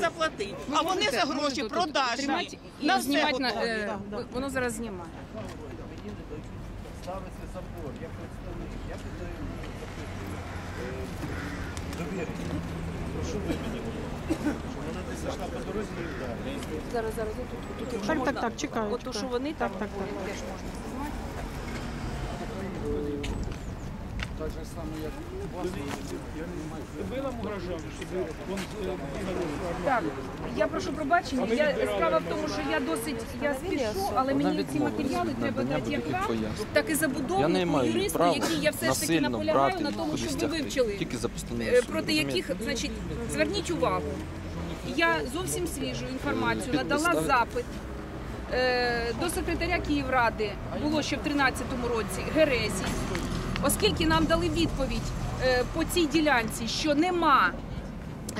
заплатити. А вони за гроші продажні. І На все знімати на готові. е, воно зараз знімає. ставиться забор, я представник, я питаю довірити. Прошу ви мені, щоб вона не зайшла по дорозі і вдарила. Зараз, зараз, отут, отут, якщо Так, можна. так, так, чекаю, От то, чекаю. що вони Так, там так, так. теж можна знімати. Так, я прошу пробачення. Я, справа в тому, що я досить я спішу, але мені ці матеріали треба дати як вам, так і Я не забудовнику, юристу, права який я все ж таки наполягаю на тому, щоб ви вивчили. Тільки за постановою Е, проти яких, значить, зверніть увагу, я зовсім свіжу інформацію надала запит е, до секретаря Київради, було ще в 2013 році, Гересі, оскільки нам дали відповідь е, по цій ділянці, що нема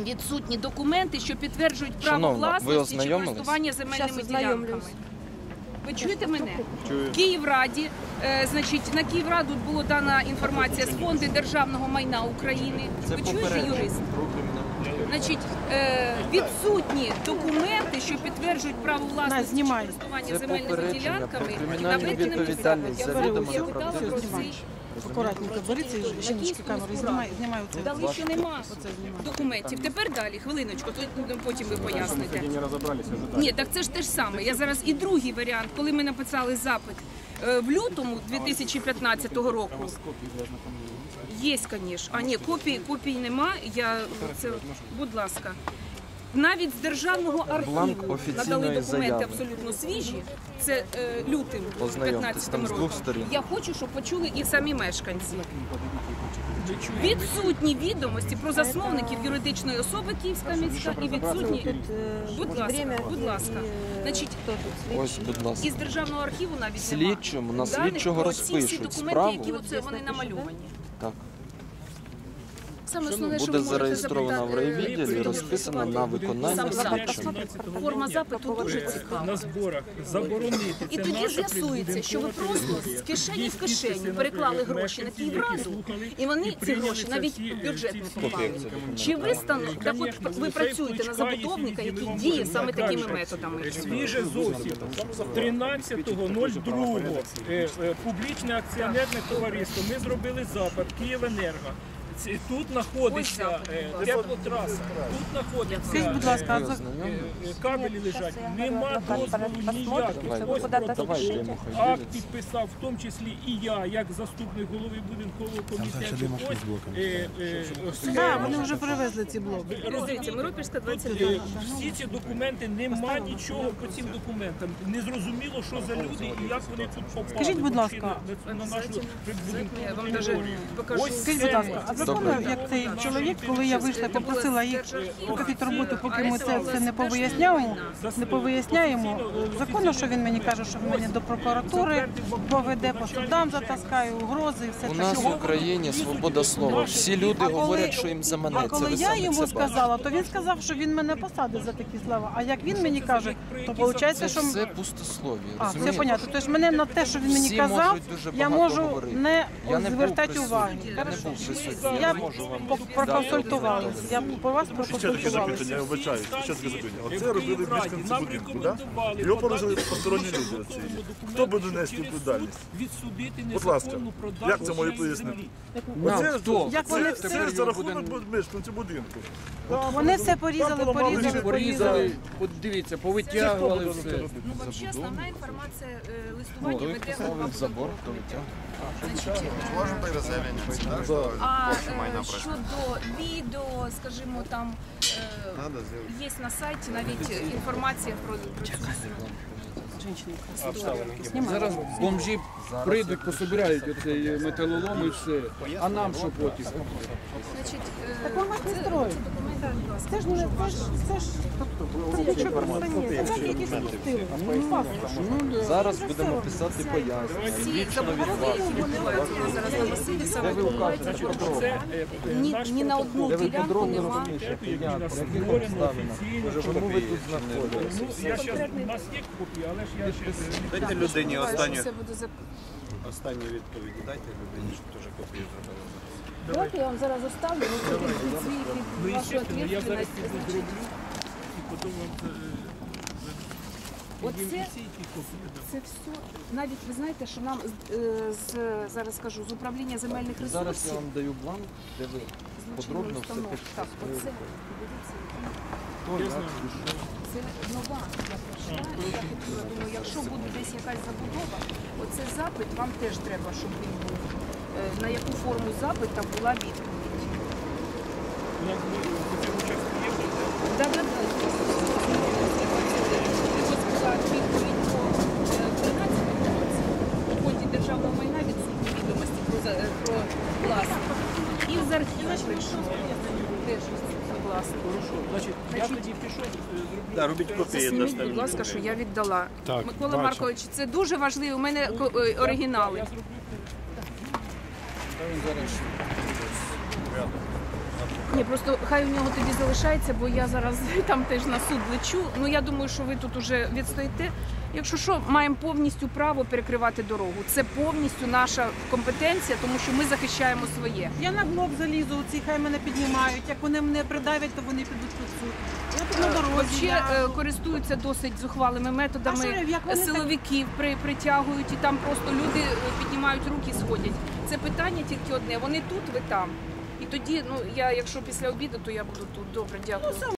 відсутні документи, що підтверджують право Шановна, власності чи користування земельними ділянками. Ви чуєте мене? В Київраді, е, значить, на Київраду було дана інформація з фонду державного майна України. Це Ви чуєте, юрист? Значить, е, відсутні документи, що підтверджують право власності чи користування земельними ділянками про кримінальну наведеними відповідальність Я неправдиві про цей. Акуратненько бери цей жіночки камеру і знімай, знімаю це. Дали, що нема документів. Тепер далі, хвилиночку, то потім ви поясните. Ні, так це ж те ж саме. Я зараз і другий варіант, коли ми написали запит е, в лютому 2015 року. Є, звісно. А ні, копій, копій нема. Я це, будь ласка. Навіть з державного архіву Бланк офіційної надали документи заяви. абсолютно свіжі. Це е, лютим Ознайомтесь, 15 там з року. сторін. Я хочу, щоб почули і самі мешканці. Відсутні відомості про засновників юридичної особи Київська міська і відсутні. Будь ласка, будь ласка. Значить, Ось, будь ласка. із державного архіву навіть Слідчому, на Даних слідчого про ці всі розпишуть документи, справу. які оце вони намальовані. Саме основне, що Буде ви можете зареєстрована в запитати, райвідділі, розписана на виконання слідчим. Форма запиту дуже цікава. на зборах заборонити. І Це тоді наша з'ясується, що ви просто з кишені в кишеню переклали гроші на Київраду, і вони ці гроші навіть в бюджет не всі поклали. Чи ви стану так от ви працюєте на забудовника, який діє саме такими методами? Свіже зовсім. 13.02 е, е, публічне акціонерне товариство. Ми зробили запит Київенерго. Ці- Тут знаходиться е, теплотраса, тут знаходиться Скажіть, будь ласка, а за- е, кабелі лежать. Нема дозволу. Ось хай Акт підписав, в тому числі і я, як заступник голови будинкового комітету. Ось, е, е, Так, схема. вони вже привезли ці блоки. Дивіться, Миропільська Е, Всі ці документи нема нічого по цим документам. Не зрозуміло, що за люди і як вони тут попали. Скажіть, будь ласка, на, на нашу прибудинкову Я вам територію. покажу. Ось Скажіть, будь ласка, а Добре. як цей чоловік, коли я вийшла попросила їх прекратити роботу, поки ми це все не повиясняємо, не повиясняємо, законно, що він мені каже, що він мене до прокуратури поведе, по судам затаскає, угрози і все У нас в Україні свобода слова. Всі люди А коли- говорять, що їм А заманеться. коли я йому сказала, то він сказав, що він мене посадить за такі слова. А як він мені каже, то виходить, Це що все пустослов'я. а, все понятно. Тобто мене на те, що він мені казав, я можу не звертати увагу. Я не був присутній. Я проконсультувалась. Я по вас Ще таке запитання, я вибачаю, ще таке запитання. Оце робили Київраді мешканці будинку, да? Його порушили посторонні люди. оці. Хто буде нести відповідальність? Відсудити Будь ласка, як це може цієї пояснити? Оце, Як вони це, за рахунок мешканців будинку. Вони все порізали, Там поламали порізали, порізали. От дивіться, повитягували все. хто Ну, взагалі, основна інформація е, листування веде хто забор, хто витяг. Можемо тоді заявлення ці, да, що А е, щодо відео, скажімо, там е, є на сайті навіть інформація про, про цю Зараз бомжі прийдуть, пособирають оцей металолом і все. А нам що потім? Значить, е, Так вам не це-. Це ж не це ж це ж. Зараз будемо писати пояснення. Зараз на Василі, саме Це е, ні, на одну ділянку нема. Ну, я щас, у нас є копії, але ж я ще Дайте людині останню, Це останню відповідь. Дайте людині, щоб теж копію зробили. Давайте я вам зараз оставлю, ви це під свій Ну, вашу естественно, я зараз відповідальність. піду зроблю. потім вам це, е, Оце- ідентифікаційні копії дам. Це все. Навіть ви знаєте, що нам з, е, з зараз скажу з управління земельних Зараз я вам даю бланк, де ви подробно все установ. Так, оце дивіться, Хто, Я знаю. що. Думаю, якщо буде десь якась забудова, оце запит вам теж треба, щоб він був. Е, На яку форму запита була відповідь. Да, да, да. Була відповідь по е, 13. У фонді державного майна відсутні відомості про, е, про власник. І з архіву прийшов. Теж власник. Хорошо. Значить, я Значить, тоді пішов, е, зроблю. Да, робіть копії Засніміть, будь ласка, що я віддала. Так, Микола бачу. Маркович, це дуже важливо. У мене ко- е, оригінали. Ні, просто хай у нього тоді залишається, бо я зараз там теж на суд лечу. Ну я думаю, що ви тут уже відстоїте. Якщо що, маємо повністю право перекривати дорогу. Це повністю наша компетенція, тому що ми захищаємо своє. Я на блок залізу, ці хай мене піднімають. Як вони мене придавять, то вони підуть під суд. Я тут на дорозі. Вообще я- е, користуються досить зухвалими методами. що, Силовиків при, притягують і там просто люди е, піднімають руки, сходять. Це питання тільки одне. Вони тут, ви там. І тоді, ну я якщо після обіду, то я буду тут. Добре, дякую.